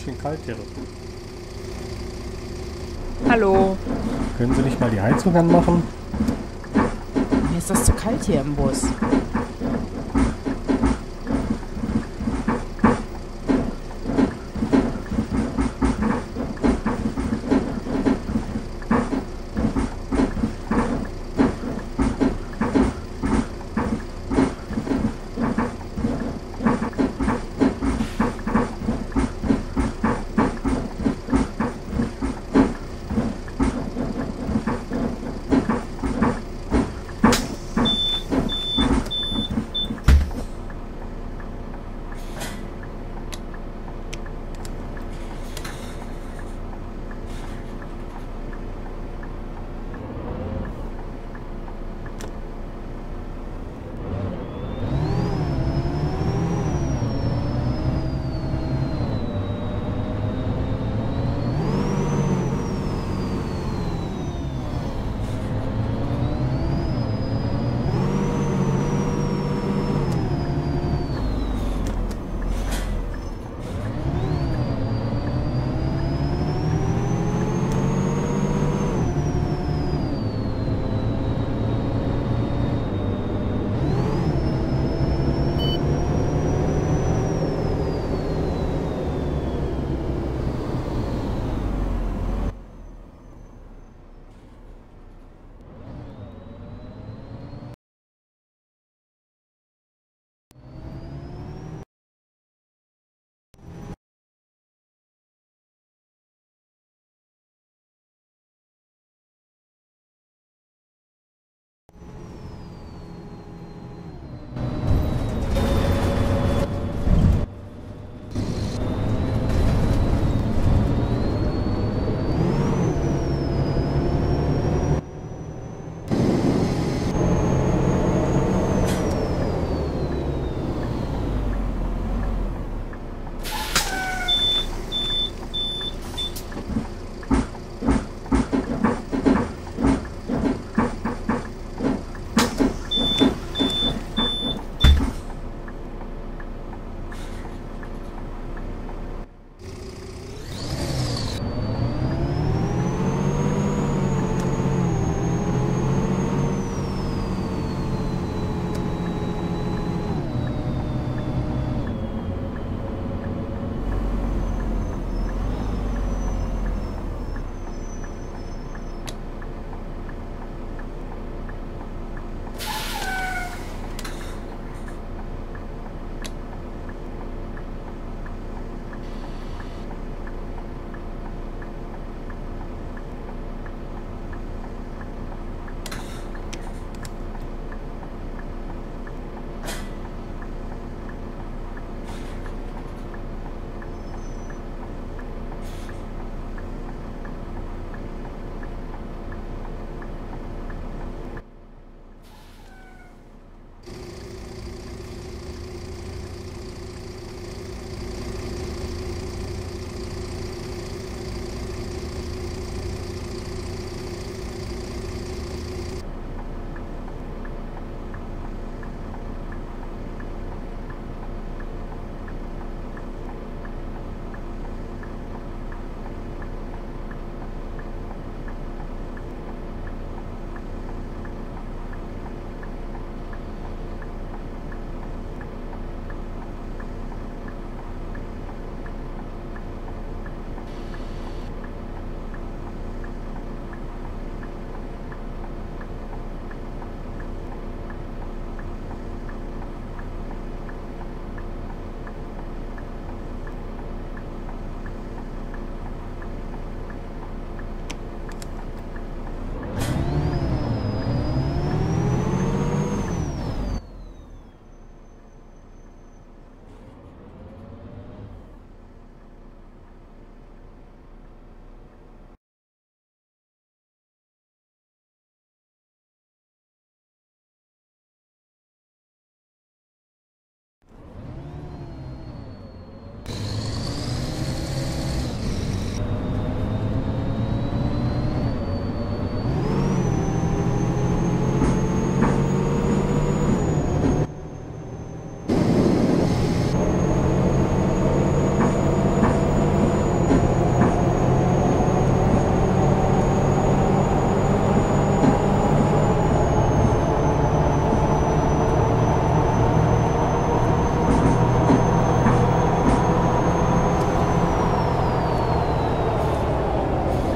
ganz schön kalt hier. Hallo. Können Sie nicht mal die Heizung anmachen? Mir ist das zu kalt hier im Bus.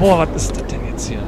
Boah, was ist das denn jetzt hier?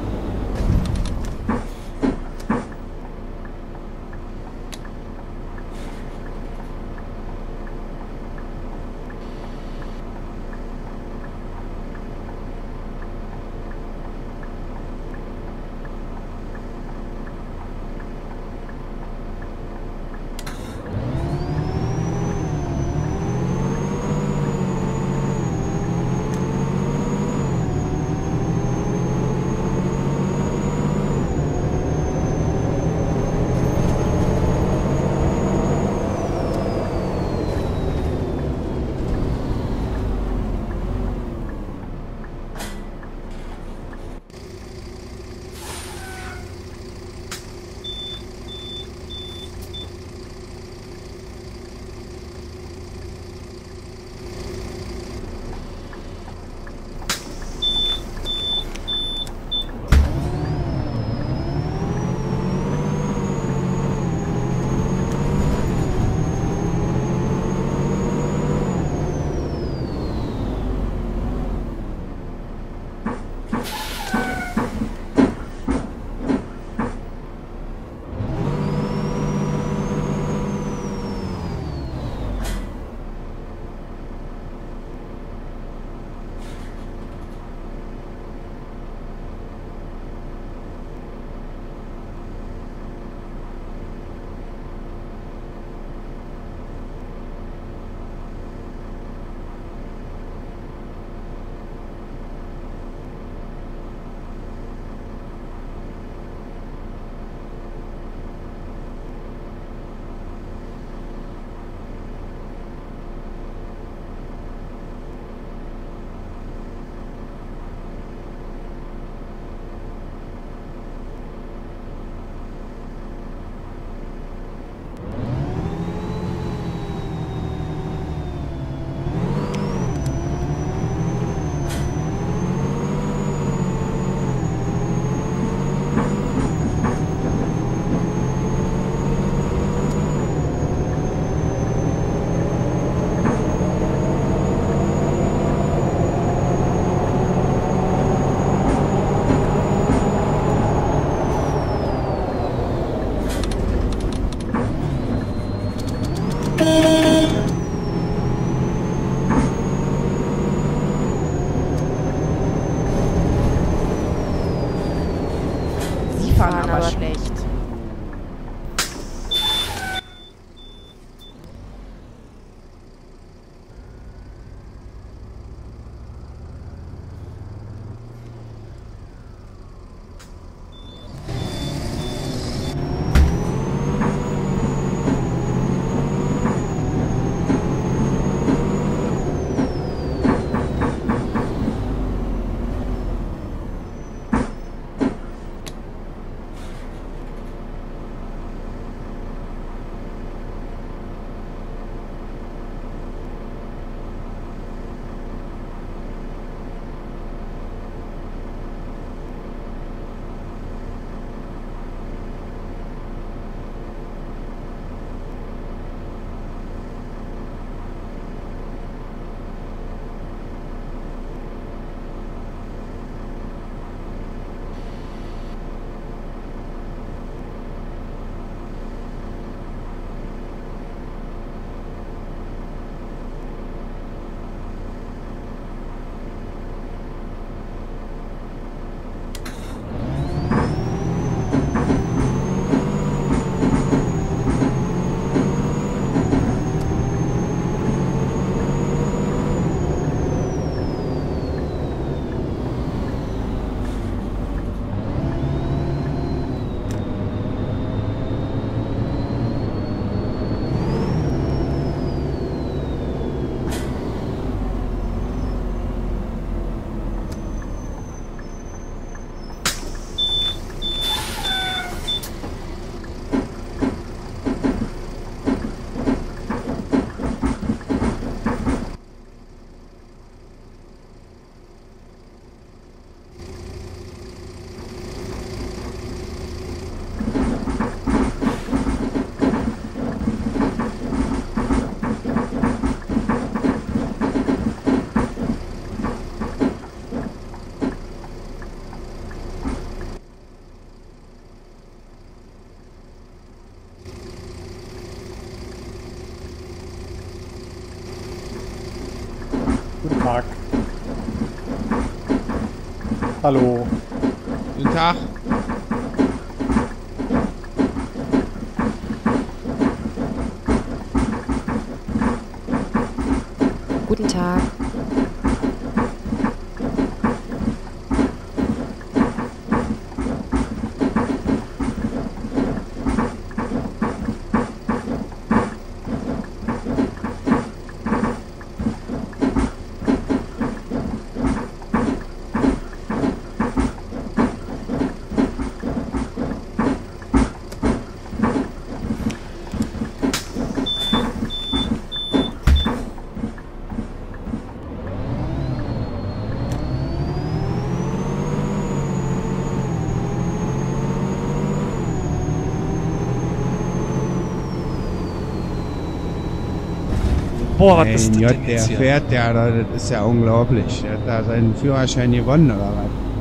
Hallo. Guten Tag. Guten Tag. Boah, was ist das denn der hier? fährt ja, da, das ist ja unglaublich. Der hat da seinen Führerschein gewonnen, oder was?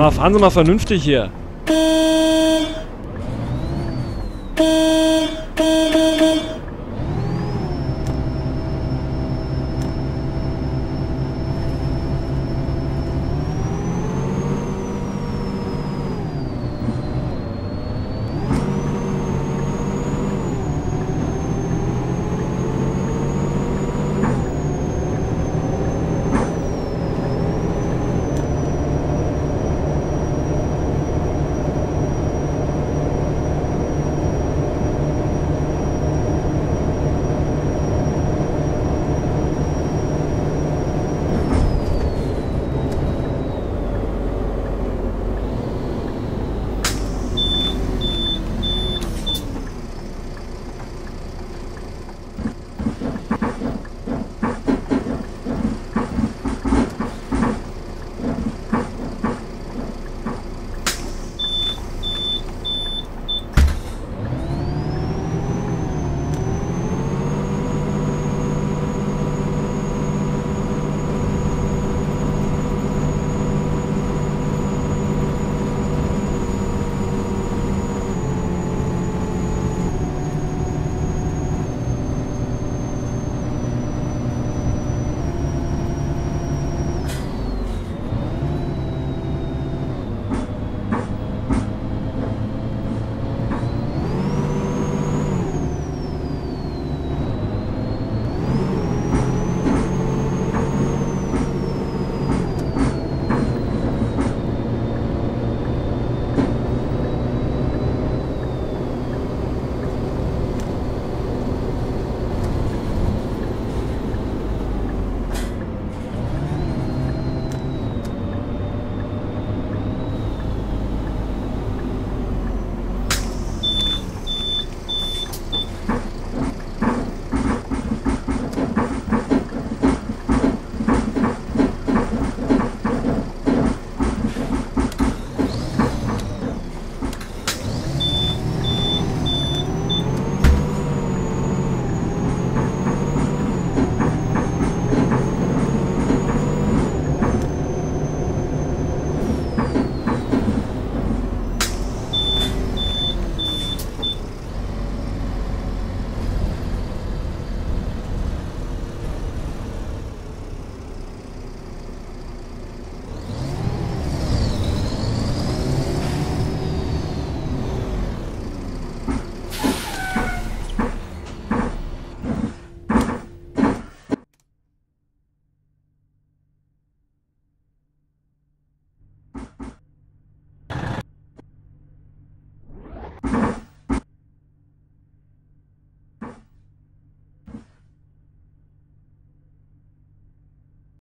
Mal, fahren Sie mal vernünftig hier.